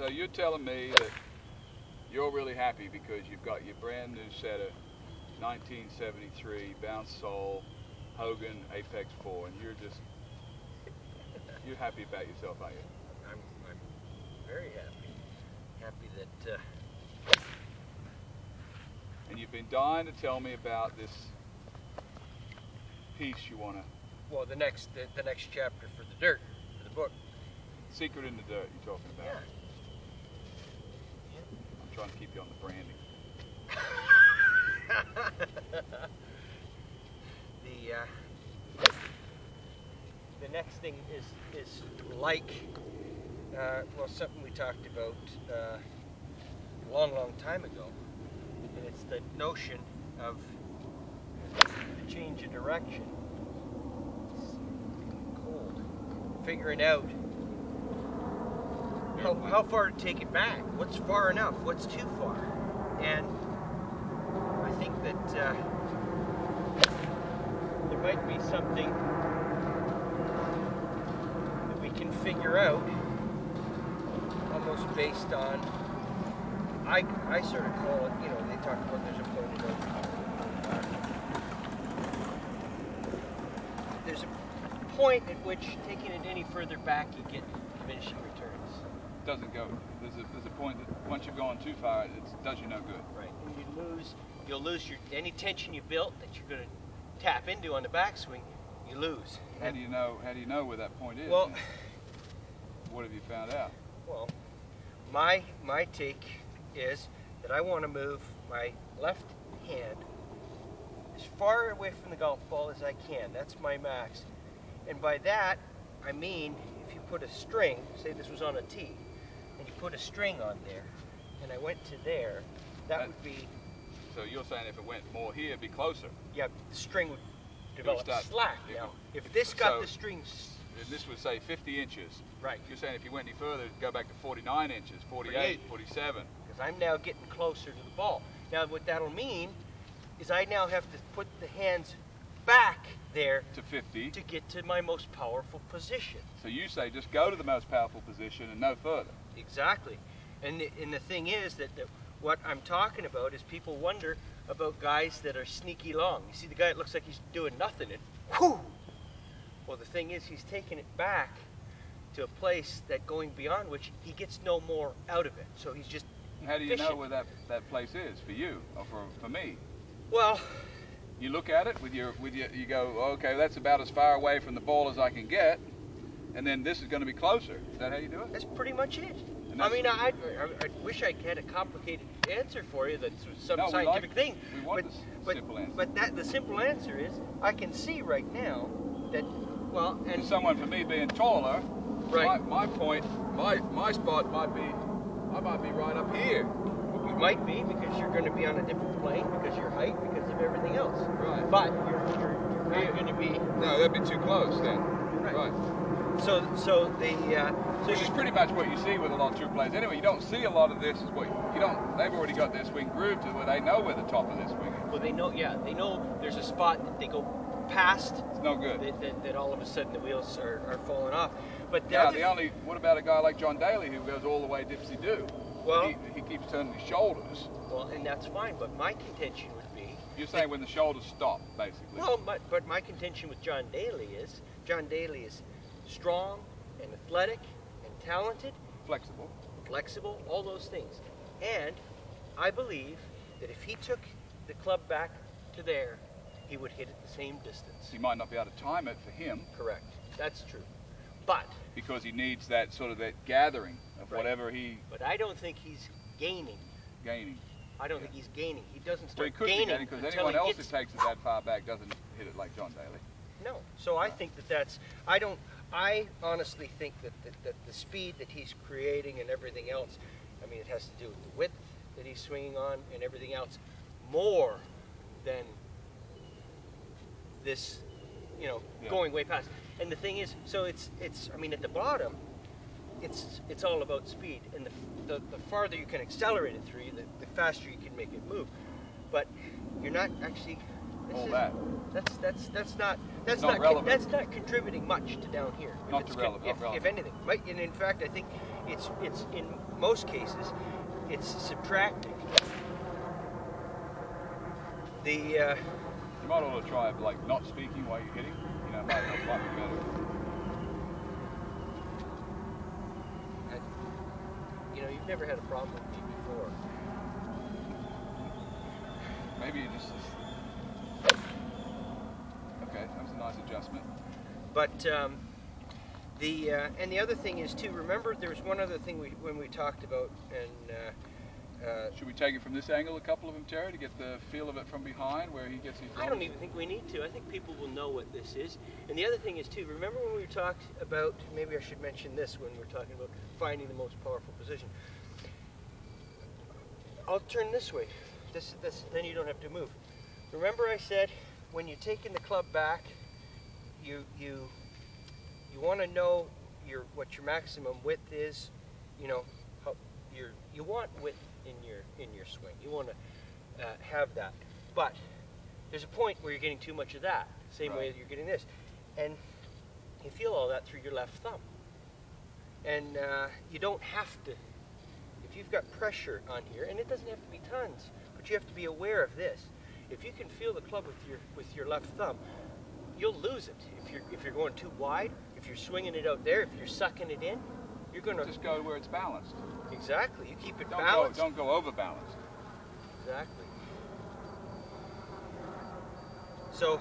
So you're telling me that you're really happy because you've got your brand new set of 1973 Bounce Sole Hogan Apex 4, and you're just you're happy about yourself, aren't you? I'm, I'm very happy. Happy that uh, And you've been dying to tell me about this piece you want to, well the next the, the next chapter for the dirt for the book. Secret in the Dirt you're talking about. Yeah. To keep you on the branding. the uh, the next thing is is like uh, well something we talked about uh, a long long time ago, and it's the notion of the change of direction. It's cold. Figuring out how, how far to take it back. What's far enough? What's too far? And I think that uh, there might be something that we can figure out almost based on I, I sort of call it, you know, they talk about there's a no There's a point at which taking it any further back you get diminishing returns. Doesn't go. There's a, there's a point that once you've gone too far, it does you no good. Right. And you lose, you'll lose your any tension you built that you're going to tap into on the backswing, you lose. How do you know? How do you know where that point is? Well, what have you found out? well, my my take is that I want to move my left hand as far away from the golf ball as I can. That's my max. And by that, I mean if you put a string, say this was on a tee, and you put a string on there, and I went to there, that That- would be So you're saying if it went more here, it'd be closer. yeah, the string would develop start- slack. it Now, would- if this got so- the strings And this would say 50 inches. right, You're saying if you went any further, it'd go back to 49 inches, 48, 48. 47. because I'm now getting closer to the ball. Now, what that'll mean is I now have to put the hands back there to 50. to get to my most powerful position. So you say just go to the most powerful position and no further. Exactly. And the, and the thing is that the, what I'm talking about is people wonder about guys that are sneaky long. You see the guy that looks like he's doing nothing and whoo! Well, the thing is he's taking it back to a place that going beyond which he gets no more out of it. So he's just How do you know where that, that place is for you or for, for me? Well, You look at it with your with your you go okay that's about as far away from the ball as I can get, and then this is going to be closer. Is that how you do it? that's pretty much it. I mean, I, I, I wish I had a complicated answer for you that's some No, scientific like- thing. we want but, the s- but, simple answer. But that the simple answer is I can see right now that well, and And someone for me being taller, Right. my, my point, my my spot might be, I might be right up here. you might be because you're going to be on a different plane because your height, because of everything else. Right. But you're, you're, you're not going to be No, that'd be too close then. Right. so so the uh, so Which is pretty much what you see with a lot of true players. Anyway, you don't see a lot of this. Is what you don't. They've already got their swing grooved to where they know where the top of this swing is. well they know yeah they know there's a spot that they go past It's no good. that, that, that all of a sudden the wheels are, are falling off. But the Yeah, the only. What about a guy like John Daly who goes all the way dipsy do? Well- he, he keeps turning his shoulders. well, and that's fine. But my contention would be You're saying when the shoulders stop, basically. Well, but, but my contention with John Daly is John Daly is strong and athletic and talented, flexible. flexible, all those things. And I believe that if he took the club back to there, he would hit it the same distance. He might not be able to time it for him Correct. That's true. But because he needs that sort of that gathering of Right. whatever he but I don't think he's gaining. gaining. I don't think he's gaining. He doesn't Well, start he could be gaining because anyone else gets that takes it that far back doesn't hit it like John Daly. No. So I think that that's, I don't, I honestly think that, that, that the speed that he's creating and everything else, I mean, it has to do with the width that he's swinging on and everything else more than this, you know, Yeah. going way past. And the thing is, so it's, it's, I mean, at the bottom, it's, it's all about speed. And the, the, the farther you can accelerate it through, the, the faster you can make it move. But you're not actually, All is- that. that's that's that's not that's Not not, that's not contributing much to down here. If Not con- relevant, if, relevant. if anything, right? And in fact, I think it's it's in most cases it's subtracting. The uh, You might want to try like not speaking while you're hitting. You know, might, might be better. You know, you've never had a problem with me before. Maybe you just. Okay, that was a nice adjustment. But um, the uh, and the other thing is too. Remember, there was one other thing we when we talked about, and uh, uh, Should we take it from this angle, a couple of them, Terry, to get the feel of it from behind, where he gets his. I don't even think we need to. I think people will know what this is. And the other thing is too. Remember when we talked about? Maybe I should mention this when we're talking about finding the most powerful position. I'll turn this way. This, this, then you don't have to move. Remember I said when you're taking the club back, you you you want to know your what your maximum width is. You know, how your you want width in your in your swing. You want to uh, have that, but there's a point where you're getting too much of that. Same way Right. that you're getting this, and you feel all that through your left thumb. And uh, you don't have to. If you've got pressure on here, and it doesn't have to be tons, but you have to be aware of this. If you can feel the club with your with your left thumb, you'll lose it. If you're if you're going too wide, if you're swinging it out there, if you're sucking it in, you're going to Just go where it's balanced. exactly. You keep it Don't balanced. go. Don't go over balanced. Exactly. So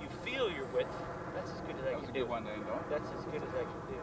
you feel your width. That's as good as I That was can do. one to end on. That's as good as I can do.